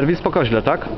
Serwis po koźle, tak?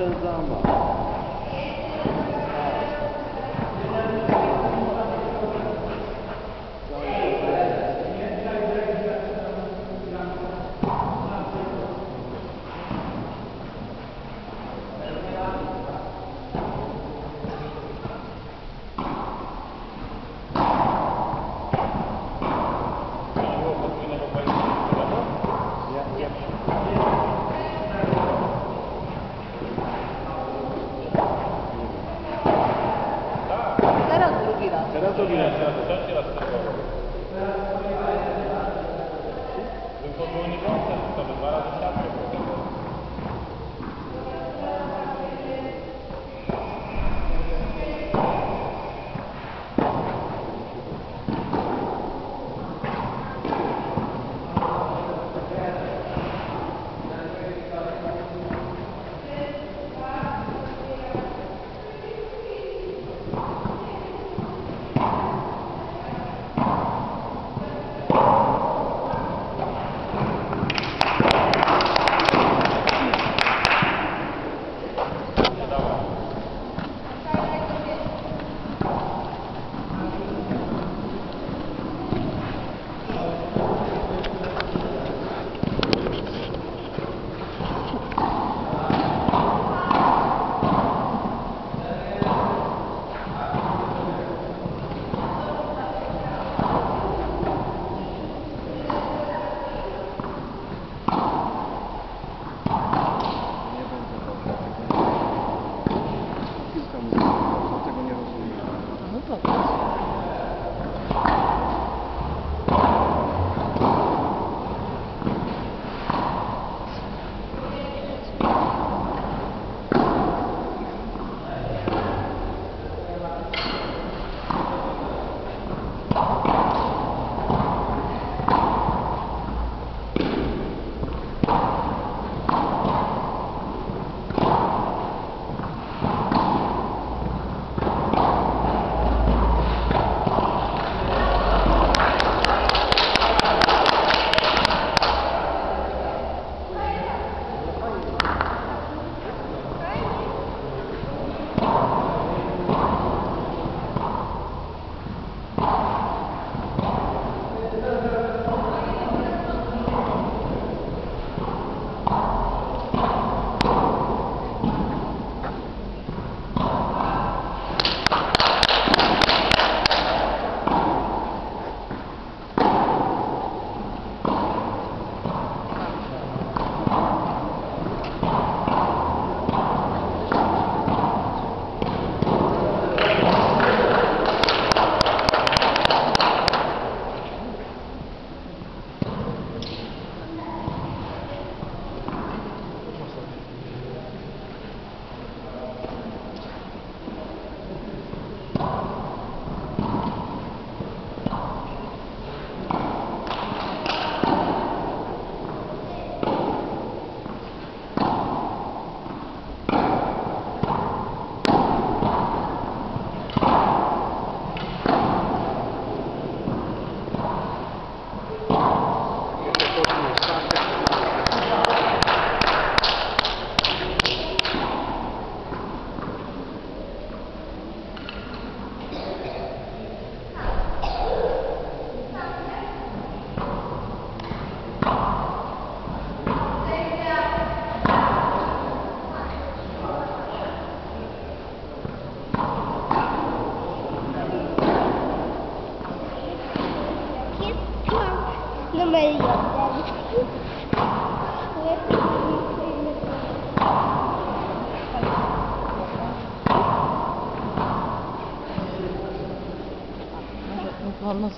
Ten zamach. Teraz drugi raz. Teraz drugi raz. Trzeci raz tego roku. Bym to było niekończę, to by dwa razy siatkę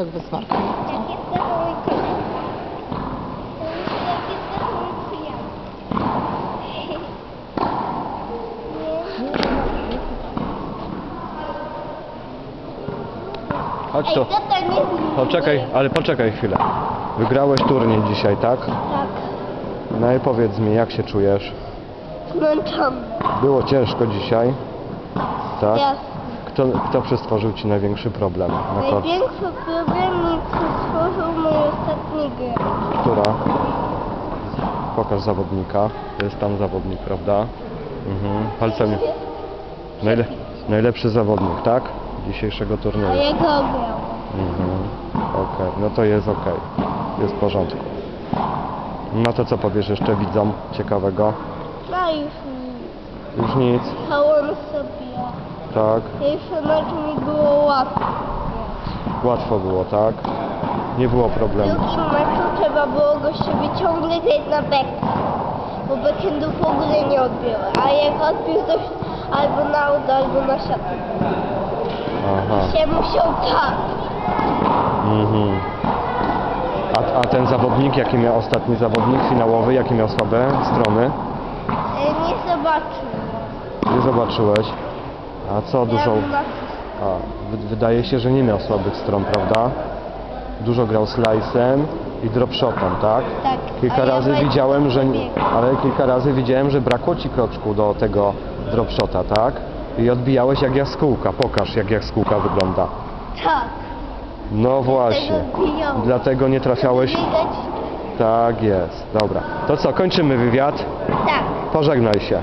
mój przyjaciel. Chodź tu. Poczekaj, ale poczekaj chwilę. Wygrałeś turniej dzisiaj, tak? Tak. No i powiedz mi, jak się czujesz? Zmęczony. Było ciężko dzisiaj, tak? Ja Kto, kto przystworzył Ci największy problem na kor... największy problem mi przytworzył mój ostatni grę. Która? Pokaż zawodnika. To jest tam zawodnik, prawda? Mhm. Palcami. Najle najlepszy zawodnik, tak? Dzisiejszego A turnieju. ja go. Mhm. Okej, no to jest okej. Jest w porządku. No to co powiesz jeszcze widzom ciekawego? No już Już nic, jechałem sobie. Tak? Pierwszy mecz mi było łatwo. Łatwo było, tak? Nie było W problemu. drugim meczu trzeba było gościowi ciągle grać na backhand. Bo backhandów w ogóle nie odbił. A jak odbił to albo na auto, albo na siatkę. Aha. Się musiał tak. Mhm. A, a ten zawodnik, jaki miał ostatni zawodnik finałowy, jaki miał słabe strony? E, Nie zobaczył. Nie zobaczyłeś. A co dużo... A, wy- wydaje się, że nie miał słabych stron, prawda? Dużo grał slice'em i dropshotem, tak? Tak, Kilka razy widziałem, że... Ale kilka razy widziałem, że brakło ci kroczku do tego dropshota, tak? I odbijałeś jak jaskółka. Pokaż, jak jaskółka wygląda. Tak. No właśnie. Dlatego nie trafiałeś... Tak jest. Dobra. To co, kończymy wywiad? Tak. Pożegnaj się.